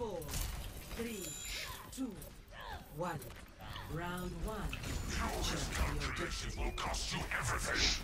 four, three, two, one. Round one. Capture the objective. will cost you everything.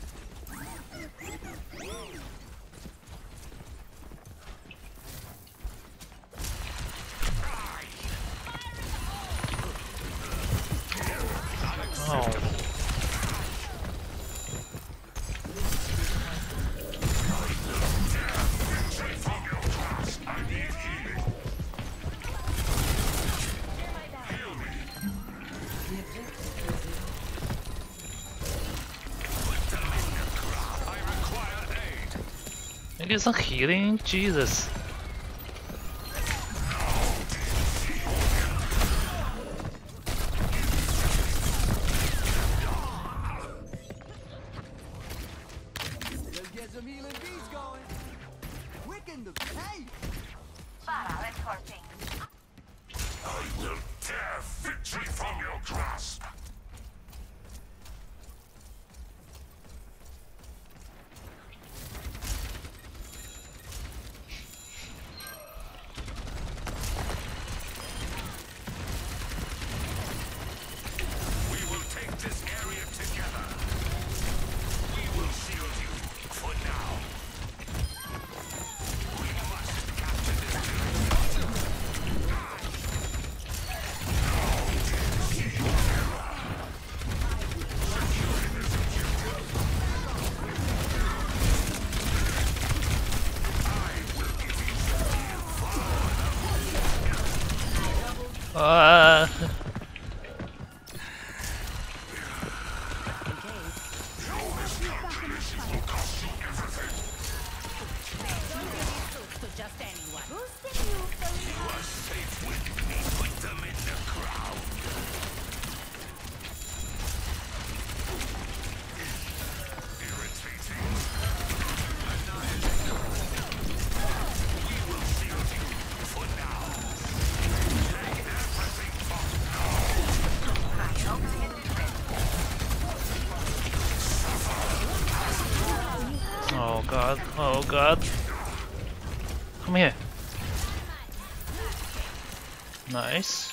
I get some healing? Jesus. Ah. God. Oh god. Come here. Nice.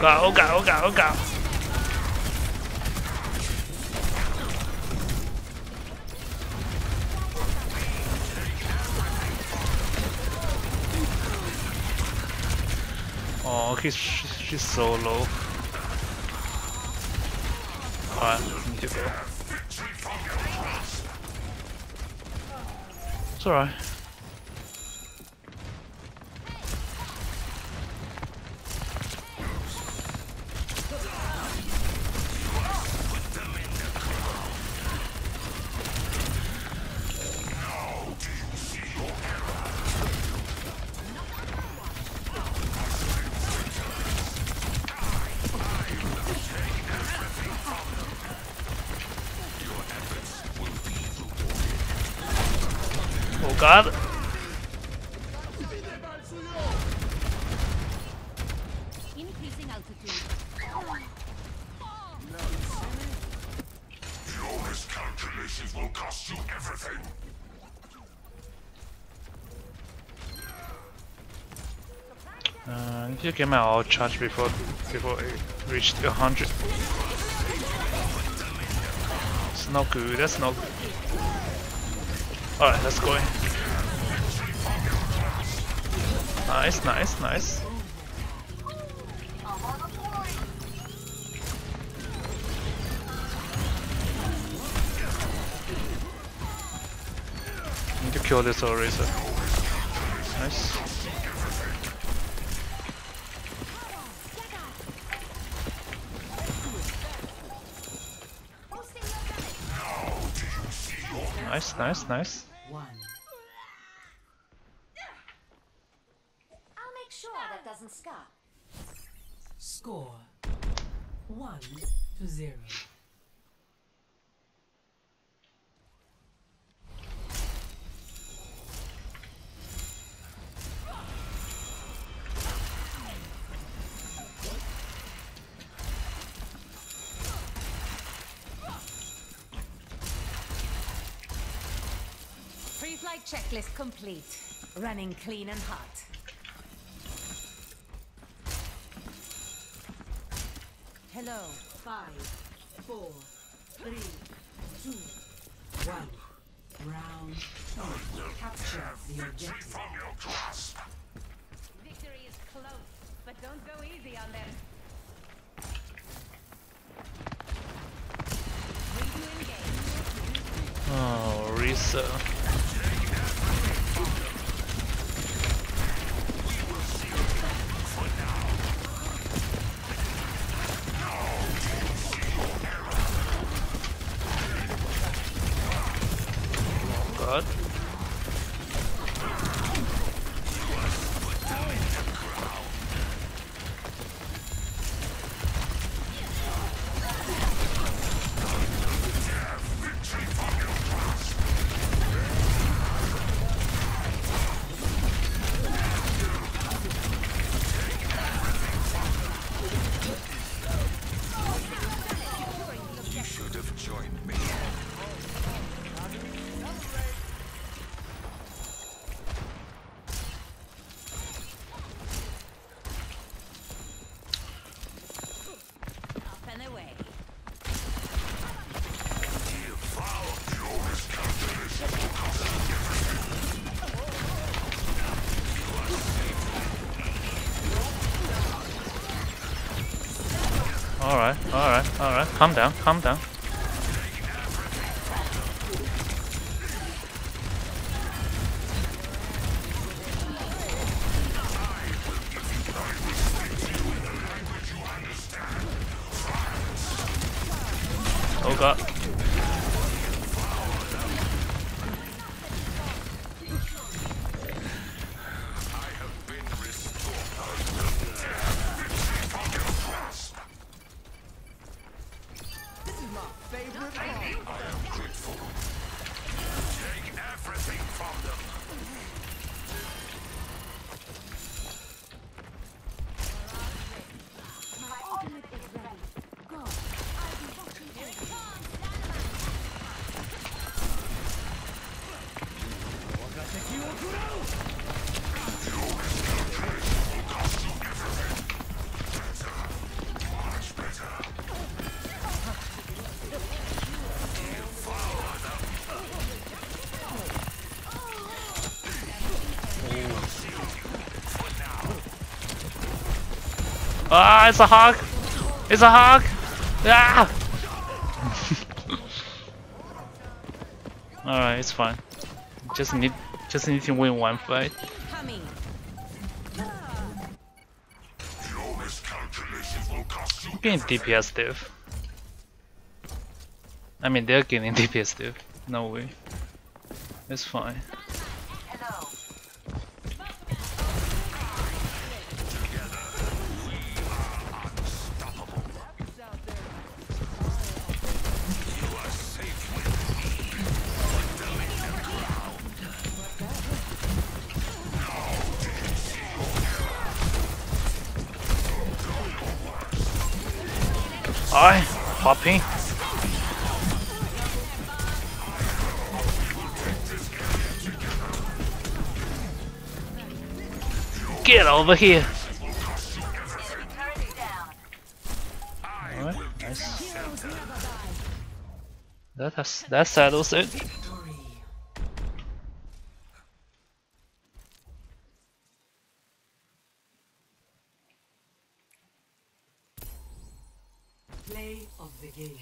Go, go, go, go. Oh, he's she's so low. Alright, need to go. It's alright. Oh god. Increasing altitude. Your miscalculations will cost you everything. Uh, I need to get my all charge before before it reached a hundred. It's not good. That's not good. All right, let's go. in. Nice, nice, nice. Need to kill this Orisa. Nice. Nice, nice, nice. Pre-flight checklist complete. Running clean and hot. Hello. Five, four, three, two, one. Round two. Capture the objective. Victory is close, but don't go easy on them. Free to engage. Oh, Risa. God. Alright, alright, alright. Calm down, calm down. Ah, it's a hog! It's a hog! Ah! Alright, it's fine. Just need just need to win one fight. Coming. Your miscalculations will cost you. Getting DPS div. I mean they're getting DPS div. No way. It's fine. Alright, hopping. Get over here. Alright, nice. That has that settles it. Victory. Play of the game.